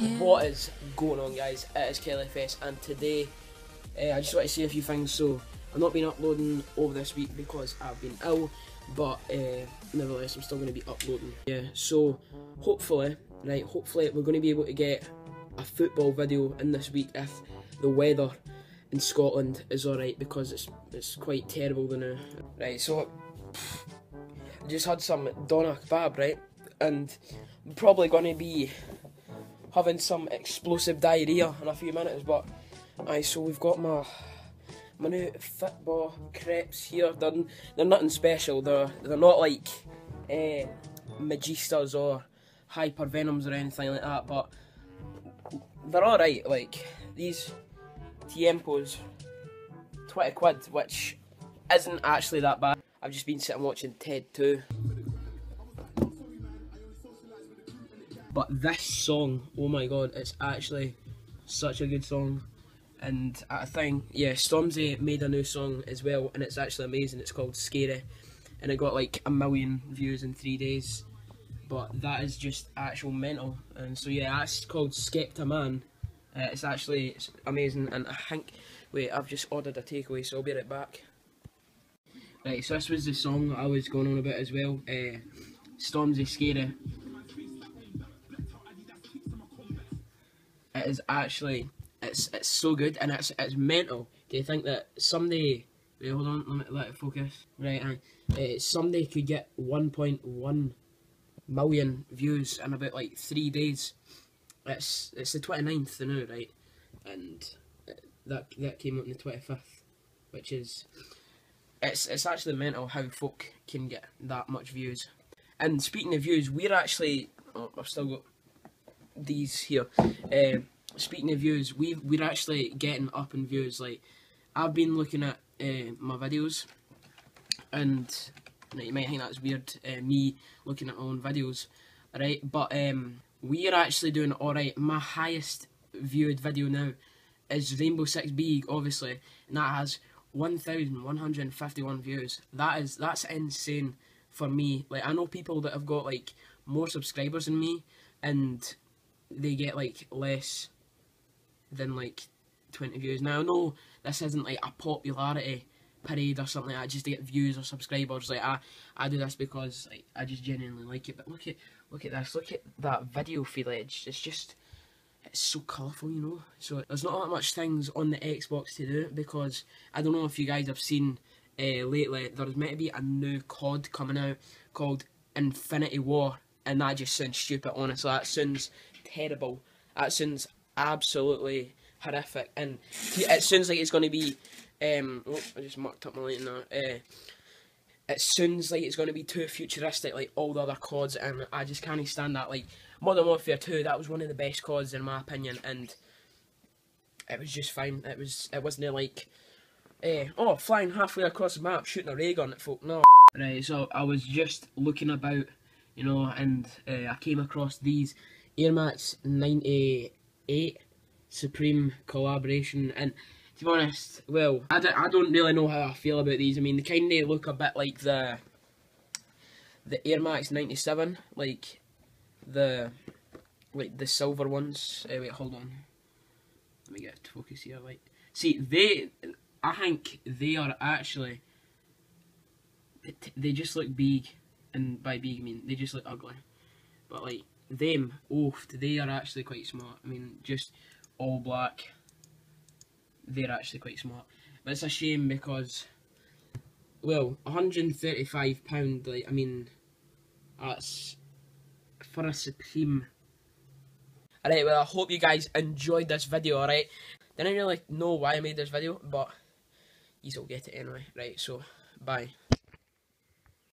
What is going on guys? It is KyleFS and today uh, I just want to say a few things so I've not been uploading over this week because I've been ill but uh, nevertheless I'm still going to be uploading. Yeah, so hopefully, right, hopefully we're going to be able to get a football video in this week if the weather in Scotland is alright because it's it's quite terrible now. Right, so I just had some doner kebab, right? And I'm probably going to be having some explosive diarrhea in a few minutes, but aye, so we've got my my new Fitball crepes here. They're, they're nothing special. They're they're not like uh, Magistas or Hypervenoms or anything like that, but they're alright. Like these Tiempos, 20 quid, which isn't actually that bad. I've just been sitting watching Ted 2. But this song, oh my god, it's actually such a good song. And I think, yeah, Stormzy made a new song as well, and it's actually amazing. It's called Scary, and it got like a million views in three days. But that is just actual mental. And so, yeah, that's called Skepta Man. Uh, it's actually it's amazing, and I think, wait, I've just ordered a takeaway, so I'll be right back. Right, so this was the song I was going on about as well. Uh, Stormzy Scary. It is actually, it's it's so good and it's it's mental. Do you think that someday, wait, hold on, let me let it focus. Right, and uh, someday could get 1.1 million views in about like three days. It's it's the 29th now, right? And that that came out on the 25th, which is it's it's actually mental how folk can get that much views. And speaking of views, we're actually oh, I've still got these here. Uh, speaking of views, we we're actually getting up in views. Like I've been looking at uh, my videos, and you might think that's weird, uh, me looking at my own videos, right? But um, we are actually doing all right. My highest viewed video now is Rainbow Six Siege, obviously, and that has 1,151 views. That is that's insane for me. Like I know people that have got like more subscribers than me, and they get like less than like 20 views. Now I know this isn't like a popularity parade or something like that just to get views or subscribers. Like I, I do this because like I just genuinely like it. But look at look at this. Look at that video footage. It's just it's so colourful, you know. So there's not that much things on the Xbox to do because I don't know if you guys have seen uh, lately. There's meant to be a new COD coming out called Infinity War, and that just sounds stupid. Honestly, that sounds terrible. That sounds absolutely horrific, and it sounds like it's going to be. Um, oh, I just marked up my light now. Uh, it sounds like it's going to be too futuristic, like all the other CODs, and I just can't stand that. Like Modern Warfare 2, that was one of the best CODs in my opinion, and it was just fine. It was, it wasn't like, uh, oh, flying halfway across the map, shooting a ray gun at folk. No. Right, so I was just looking about, you know, and uh, I came across these Air Max 98 Supreme collaboration, and to be honest, well, I don't, I don't really know how I feel about these. I mean, they kind of look a bit like the the Air Max 97, like the like the silver ones. Uh, wait, hold on. Let me get focus here. Like, see, they, I think they are actually. They just look big, and by big I mean they just look ugly. But like them, oofed, they are actually quite smart. I mean, just all black. They're actually quite smart. But it's a shame because, well, £135, like, I mean, that's for a Supreme. Alright, well, I hope you guys enjoyed this video, alright? Didn't really know why I made this video, but you'll get it anyway. Right, so, bye.